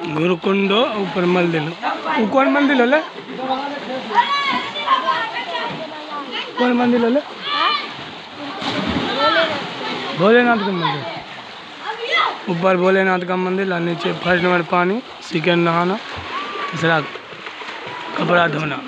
गुरुकुंडो ऊपर मंदिर वो कौन मंदिर होले कौन मंदिर होले भोलेनाथ का मंदिर ऊपर भोलेनाथ का मंदिर और नीचे फर्स्ट नंबर पानी सेकेंड नहाना तीसरा कपड़ा धोना